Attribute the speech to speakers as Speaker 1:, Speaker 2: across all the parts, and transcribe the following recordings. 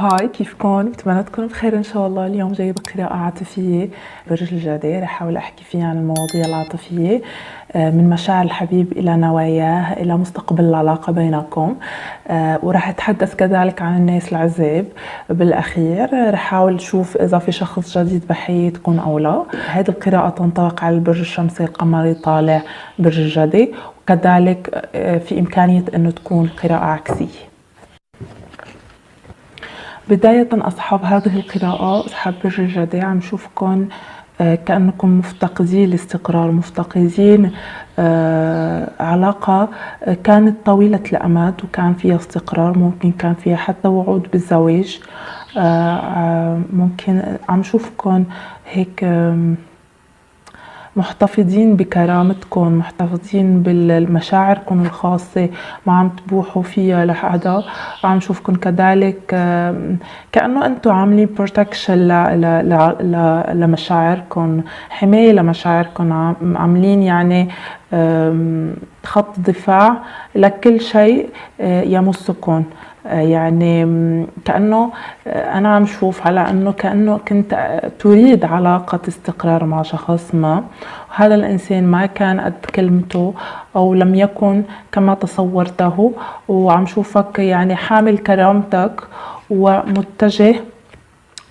Speaker 1: هاي كيفكم؟ بتمنى تكونوا بخير إن شاء الله. اليوم جايبه قراءة عاطفية برج الجدي رح أحاول أحكي فيها عن المواضيع العاطفية آه، من مشاعر الحبيب إلى نواياه إلى مستقبل العلاقة بينكم. آه، وراح أتحدث كذلك عن الناس العزاب بالأخير. رح أحاول أشوف إذا في شخص جديد بحياتكم أو لا. هذه القراءة تنطبق على البرج الشمسي القمري طالع برج الجدي. وكذلك آه، في إمكانية إنه تكون قراءة عكسية. بداية أصحاب هذه القراءة أصحاب برج الجدي عم شوفكم آه، كأنكم مفتقدين الاستقرار مفتقدين آه، علاقة آه، كانت طويلة الأمد وكان فيها استقرار ممكن كان فيها حتى وعود بالزواج. ممكن عم شوفكم هيك محتفظين بكرامتكم محتفظين بمشاعركم الخاصة ما عم تبوحوا فيها لحدا. عم نشوفكم كذلك كأنه أنتم عاملين بروتكشن لمشاعركم حماية لمشاعركم عاملين يعني خط دفاع لكل شيء آه، يمسكم يعني كأنه أنا عم شوف على أنه كأنه كنت تريد علاقة استقرار مع شخص ما. وهذا الإنسان ما كان قد كلمته أو لم يكن كما تصورته. وعم شوفك يعني حامل كرامتك ومتجه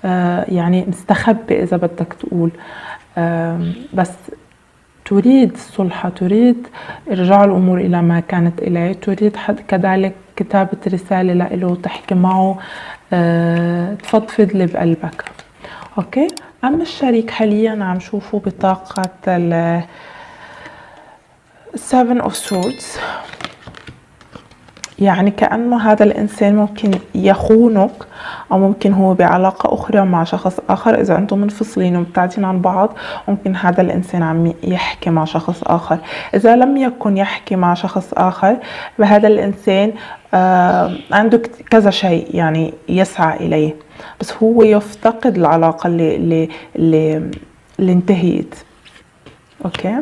Speaker 1: آه، يعني مستخبي إذا بدك تقول. بس تريد الصلح تريد إرجاع الأمور إلى ما كانت إليه تريد كذلك كتابة رسالة له تحكي معه أه، تفضفض اللي بقلبك. أوكي؟ أما الشريك حاليا عم شوفه بطاقة ال Seven of Swords. يعني كأنه هذا الإنسان ممكن يخونك أو ممكن هو بعلاقة أخرى مع شخص آخر. إذا أنتم منفصلين ومبتعدين عن بعض ممكن هذا الإنسان عم يحكي مع شخص آخر. إذا لم يكن يحكي مع شخص آخر فهذا الإنسان آه عنده كذا شيء يعني يسعى إليه. بس هو يفتقد العلاقة اللي, اللي, اللي, اللي انتهيت. أوكي.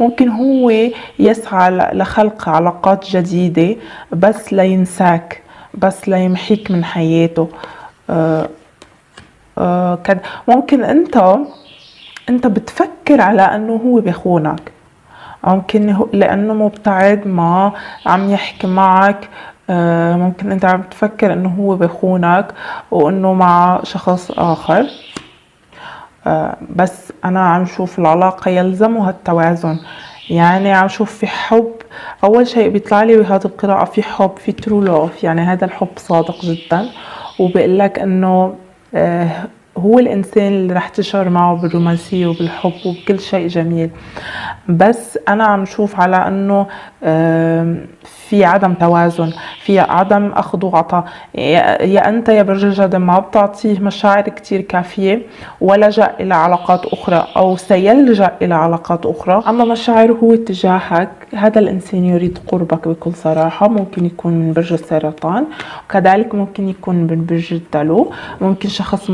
Speaker 1: ممكن هو يسعى لخلق علاقات جديدة بس لينساك بس ليمحيك من حياته. آه آه ممكن أنت أنت بتفكر على إنه هو بيخونك. ممكن لأنه مبتعد ما عم يحكي معك. آه ممكن أنت عم تفكر إنه هو بيخونك وإنه مع شخص آخر. بس أنا عم شوف العلاقة يلزمها التوازن. يعني عم شوف في حب أول شيء بيطلع لي بهذه القراءة في حب في ترو لوف يعني هذا الحب صادق جدا. وبقول لك إنه آه، هو الإنسان اللي رح تشعر معه بالرومانسية وبالحب وبكل شيء جميل. بس أنا عم شوف على إنه في عدم توازن في عدم أخذ وعطاء. يا أنت يا برج الجدي ما بتعطيه مشاعر كتير كافية ولجا إلى علاقات أخرى أو سيلجأ إلى علاقات أخرى. أما مشاعر هو تجاهك هذا الإنسان يريد قربك بكل صراحة. ممكن يكون من برج السرطان وكذلك ممكن يكون من برج الدلو. ممكن شخص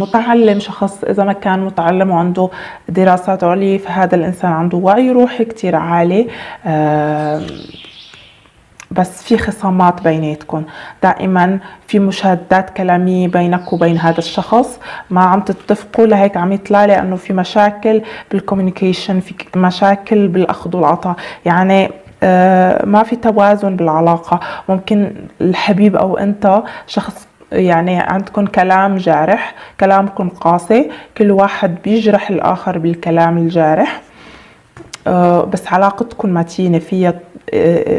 Speaker 1: متعلم شخص إذا ما كان متعلم وعنده دراسات عليا فهذا الإنسان عنده وعي روحي كتير عالي آه بس في خصامات بيناتكم. دائما في مشادات كلامية بينك وبين هذا الشخص. ما عم تتفقوا لهيك عم يطلع لي إنه في مشاكل بالكوميونيكيشن في مشاكل بالأخذ والعطاء. يعني آه ما في توازن بالعلاقة. ممكن الحبيب أو أنت شخص يعني عندكم كلام جارح كلامكم قاسي كل واحد بيجرح الآخر بالكلام الجارح. آه بس علاقتكم متينة فيها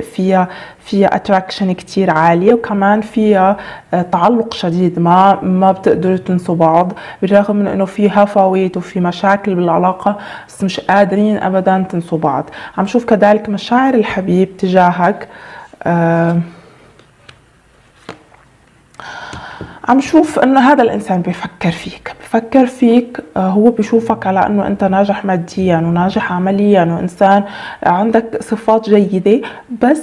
Speaker 1: فيها فيها اتراكشن كتير عالية وكمان فيها آه، تعلق شديد ما ما بتقدروا تنسوا بعض بالرغم من إنه في هفوات وفي مشاكل بالعلاقة بس مش قادرين ابدا تنسوا بعض. عم شوف كذلك مشاعر الحبيب تجاهك. آه عم شوف إنه هذا الإنسان بيفكر فيك بفكر فيك آه، هو بيشوفك على إنه أنت ناجح ماديا وناجح عمليا وإنسان عندك صفات جيدة بس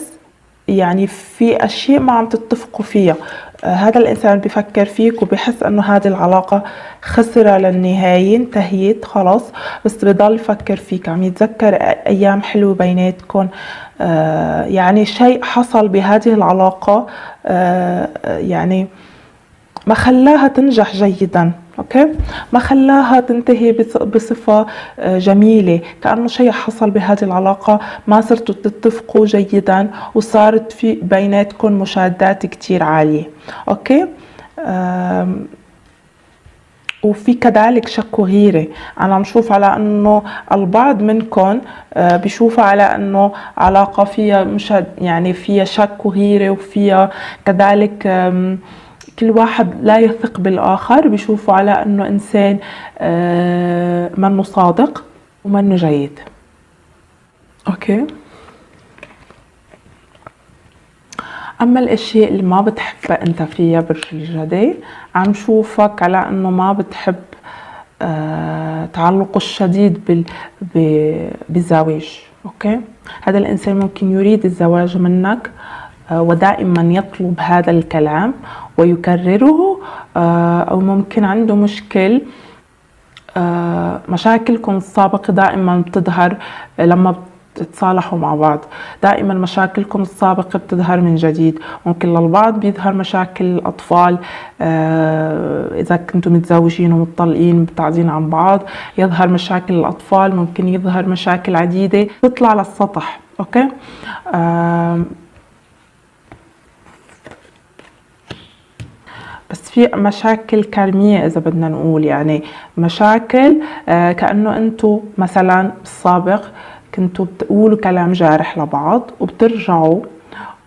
Speaker 1: يعني في أشياء ما عم تتفقوا فيها. آه، هذا الإنسان بفكر فيك وبحس إنه هذه العلاقة خسرة للنهاية انتهيت خلاص بس بضل يفكر فيك. عم يتذكر أيام حلوة بيناتكم آه، يعني شيء حصل بهذه العلاقة يعني ما خلاها تنجح جيدا okay؟ ما خلاها تنتهي بصفة آه، جميلة. كأنه شيء حصل بهذه العلاقة. ما صرتوا تتفقوا جيدا وصارت في بيناتكم مشادات كتير عالية. okay؟ وفي كذلك شك وغيرة أنا عم على أنه البعض منكم آه، بيشوفها على أنه علاقة فيها مش يعني فيها شك وغيرة وفيها كذلك كل واحد لا يثق بالآخر بيشوفوا على أنه إنسان آه، منه صادق ومنه جيد. أوكي؟ أما الأشياء اللي ما بتحبها أنت فيها برج الجدي عم شوفك على أنه ما بتحب آه تعلق الشديد بال بالزواج. أوكي؟ هذا الإنسان ممكن يريد الزواج منك ودائما يطلب هذا الكلام ويكرره آه أو ممكن عنده مشكل آه مشاكلكم السابقة دائما بتظهر لما تتصالحوا مع بعض. دائما مشاكلكم السابقة بتظهر من جديد. ممكن للبعض بيظهر مشاكل الأطفال آه، إذا كنتم متزوجين ومطلقين مبتعدين عن بعض يظهر مشاكل الأطفال ممكن يظهر مشاكل عديدة. تطلع للسطح أوكي؟ بس في مشاكل كارمية إذا بدنا نقول يعني مشاكل آه، كأنه أنتم مثلا بالسابق كنتوا بتقولوا كلام جارح لبعض وبترجعوا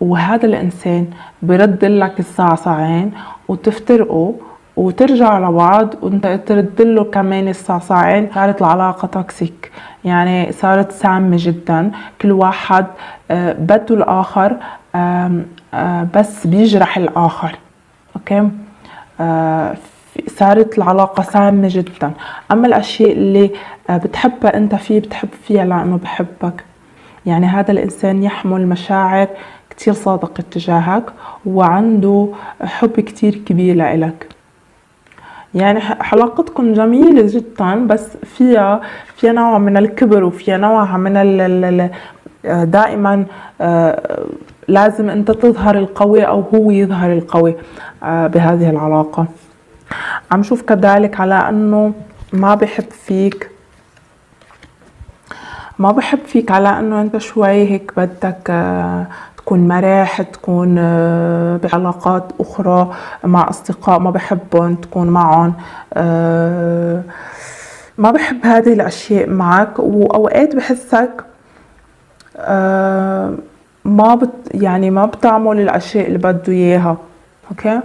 Speaker 1: وهذا الإنسان برد لك الساعة ساعين وتفترقوا وترجعوا لبعض وأنت ترد له كمان الصاع صاعين صارت العلاقة toxic يعني صارت سامة جدا. كل واحد آه، بده الآخر آه، بس بيجرح الآخر. okay؟ آه، صارت العلاقة سامة جدا. أما الأشياء اللي آه، بتحبها أنت فيه بتحب فيها لأنه بحبك. يعني هذا الإنسان يحمل مشاعر كتير صادقة تجاهك وعنده حب كتير كبير لإلك. يعني علاقتكم جميلة جدا بس فيها فيها نوع من الكبر وفيها نوع من ال آه، دائما آه، لازم أنت تظهر القوي أو هو يظهر القوي بهذه العلاقة. عم شوف كذلك على أنه ما بحب فيك. ما بحب فيك على أنه أنت شوي هيك بدك آه، تكون مرح تكون آه، بعلاقات أخرى مع أصدقاء ما بحبهم تكون معهم. آه، ما بحب هذه الأشياء معك وأوقات بحسك ما بت يعني ما بتعمل الأشياء اللي بده إياها أوكي؟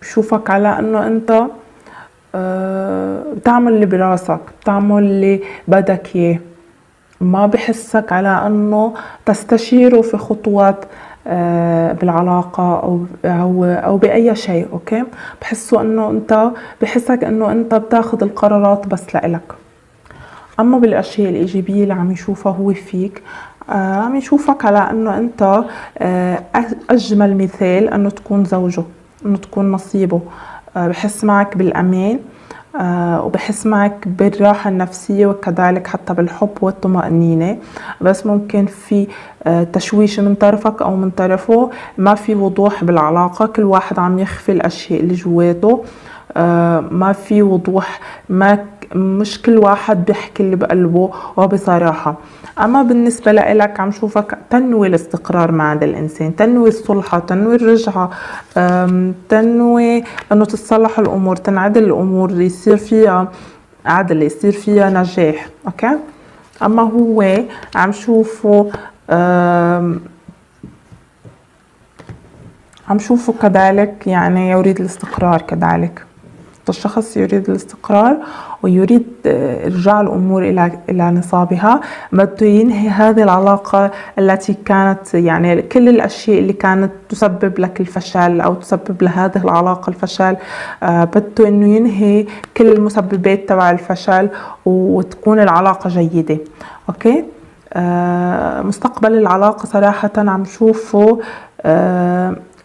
Speaker 1: بشوفك على إنه أنت آه، بتعمل اللي براسك بتعمل اللي بدك إياه. ما بحسك على إنه تستشيره في خطوات آه، بالعلاقة أو أو أو بأي شيء أوكي؟ بحسه إنه أنت بحسك إنه أنت بتاخذ القرارات بس لإلك. أما بالأشياء الإيجابية اللي عم يشوفها هو فيك عم يشوفك على إنه أنت أجمل مثال إنه تكون زوجه إنه تكون نصيبه. آه، بحس معك بالأمان آه، وبحس معك بالراحة النفسية وكذلك حتى بالحب والطمأنينة. بس ممكن في آه، تشويش من طرفك أو من طرفه ما في وضوح بالعلاقة كل واحد عم يخفي الأشياء اللي جواته. ما في وضوح ما مش كل واحد بيحكي اللي بقلبه وبصراحة. أما بالنسبة لإلك عم شوفك تنوي الاستقرار مع هذا الإنسان تنوي الصلحة تنوي الرجعة تنوي أنه تتصلح الأمور تنعدل الأمور يصير فيها عدل يصير فيها نجاح أوكي؟ أما هو عم شوفه عم شوفه كذلك يعني يريد الاستقرار كذلك. الشخص يريد الاستقرار ويريد آه، إرجاع الأمور إلى إلى نصابها. بده ينهي هذه العلاقة التي كانت يعني كل الأشياء اللي كانت تسبب لك الفشل أو تسبب لهذه العلاقة الفشل آه، بده إنه ينهي كل المسببات تبع الفشل وتكون العلاقة جيدة. okay؟ آه، مستقبل العلاقة صراحة عم شوفه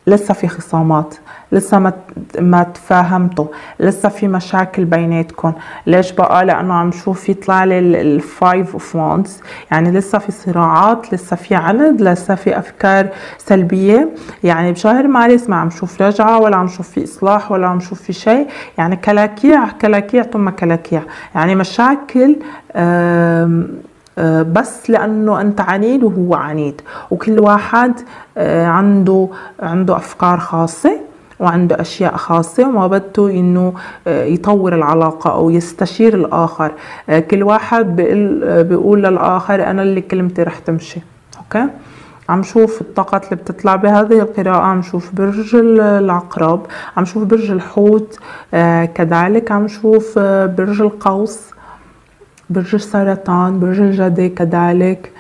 Speaker 1: لسه في خصامات لسه ما ما تفاهمتوا لسه في مشاكل بيناتكم. ليش بقى؟ لأنه عم شوف يطلع لي ال Five of Wands يعني لسه في صراعات لسه في عند لسه في أفكار سلبية. يعني بشهر مارس ما عم شوف رجعة ولا عم شوف في إصلاح ولا عم شوف في شيء. يعني كلاكيع كلاكيع ثم كلاكيع. يعني مشاكل بس لأنه انت عنيد وهو عنيد. وكل واحد آه، عنده عنده أفكار خاصة وعنده أشياء خاصة وما بده إنه آه، يطور العلاقة أو يستشير الآخر. كل واحد بيقول للآخر أنا اللي كلمتي رح تمشي. أوكي؟ عم شوف الطاقات اللي بتطلع بهذه القراءة عم شوف برج العقرب عم شوف برج الحوت كذلك عم شوف برج القوس. برج السرطان برج الجدي كذلك.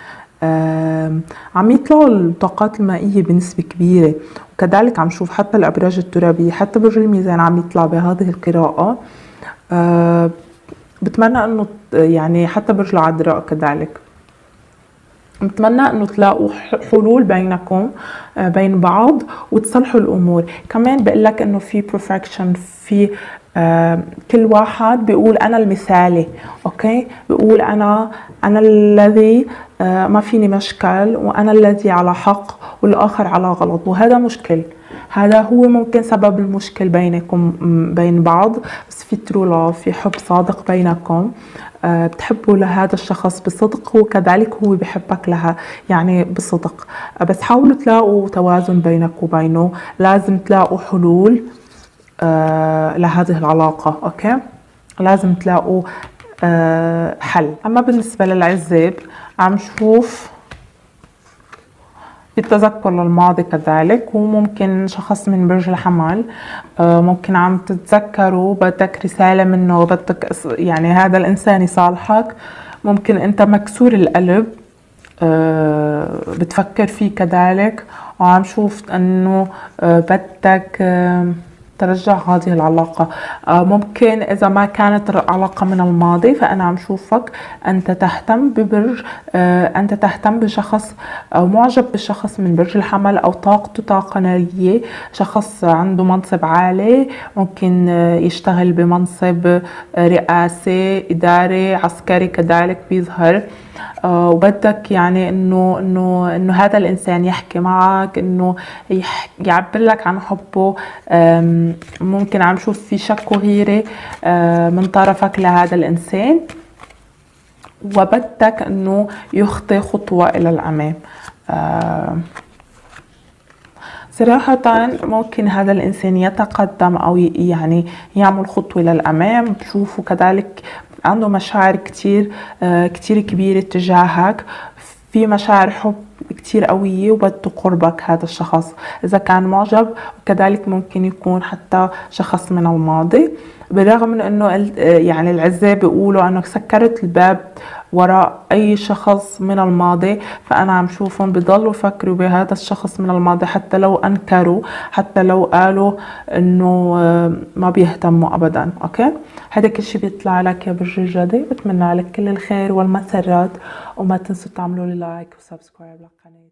Speaker 1: عم يطلعوا الطاقات المائية بنسبة كبيرة. وكذلك عم شوف حتى الأبراج الترابية حتى برج الميزان عم يطلع بهذه القراءة. بتمنى إنه يعني حتى برج العذراء كذلك. بتمنى إنه تلاقوا حلول بينكم آه، بين بعض وتصلحوا الأمور. كمان بقول لك إنه في perfection في كل واحد بيقول أنا المثالي okay؟ بيقول أنا أنا الذي آه، ما فيني مشكل وأنا الذي على حق والآخر على غلط وهذا مشكل. هذا هو ممكن سبب المشكل بينكم بين بعض. بس في true في حب صادق بينكم. آه، بتحبوا لهذا الشخص بصدق وكذلك هو بحبك لها يعني بصدق. بس حاولوا تلاقوا توازن بينك وبينه. لازم تلاقوا حلول. آه، لهذه العلاقة okay؟ لازم تلاقوا آه، حل. أما بالنسبة للعزاب عم شوف التذكر للماضي كذلك وممكن شخص من برج الحمل آه، ممكن عم تتذكروا بدك رسالة منه بدك يعني هذا الإنسان يصالحك. ممكن أنت مكسور القلب بتفكر فيه كذلك وعم شوف أنه بدك ترجع هذه العلاقة. آه، ممكن إذا ما كانت علاقة من الماضي فأنا عم شوفك أنت تهتم ببرج آه، أنت تهتم بشخص أو معجب بشخص من برج الحمل أو طاقته طاقة نارية شخص عنده منصب عالي ممكن آه، يشتغل بمنصب رئاسي إداري عسكري كذلك بيظهر. وبدك يعني إنه إنه إنه هذا الإنسان يحكي معك إنه يعبر لك عن حبه ممكن عم شوف في شك وغيرة من طرفك لهذا الإنسان. وبدك إنه يخطي خطوة إلى الأمام. صراحة ممكن هذا الإنسان يتقدم أو يعني يعمل خطوة للأمام بشوفه كذلك عنده مشاعر كتير آه، كتير كبيرة تجاهك. في مشاعر حب كتير قوية وبده قربك هذا الشخص. إذا كان معجب وكذلك ممكن يكون حتى شخص من الماضي. بالرغم من إنه يعني العزاب بيقولوا إنه سكرت الباب وراء أي شخص من الماضي فأنا عم شوفهم بضلوا يفكروا بهذا الشخص من الماضي حتى لو أنكروا حتى لو قالوا إنه آه، ما بيهتموا ابدا. okay؟ هذا كل شيء بيطلع لك يا برج الجدي. بتمنى لك كل الخير والمسرات وما تنسوا تعملوا لي like و subscribe Rakhane